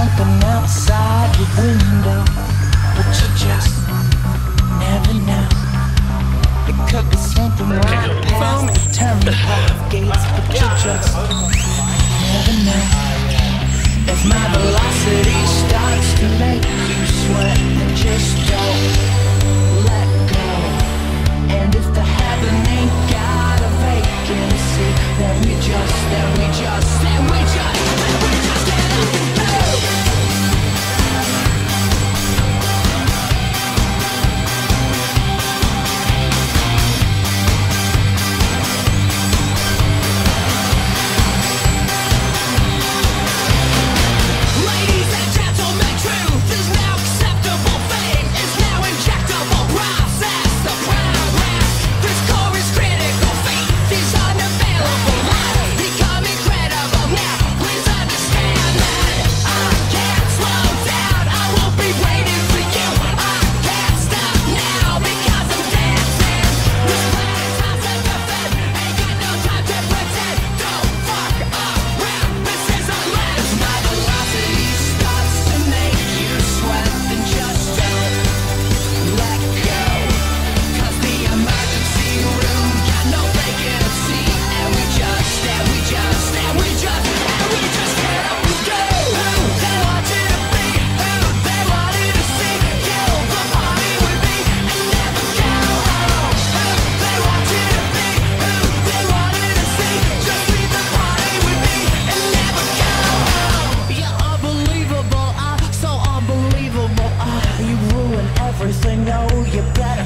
something outside your window, but you just never know. It could be something right past the turnpike gates, but you just never know. If my velocity starts to make you sweat, just everything, oh, you better.